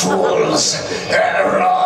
fools, run!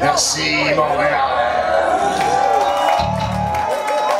Merci Montréal.